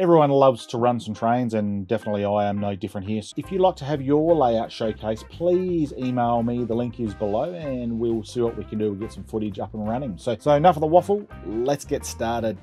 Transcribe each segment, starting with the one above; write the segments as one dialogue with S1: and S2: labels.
S1: Everyone loves to run some trains, and definitely I am no different here. So if you'd like to have your layout showcase, please email me. The link is below, and we'll see what we can do to get some footage up and running. So, so enough of the waffle. Let's get started.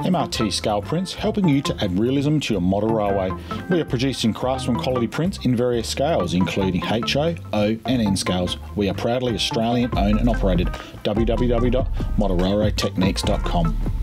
S1: MRT Scale Prints, helping you to add realism to your model railway. We are producing craftsman quality prints in various scales, including HO, O, and N scales. We are proudly Australian owned and operated. www.modelrailroadtechniques.com.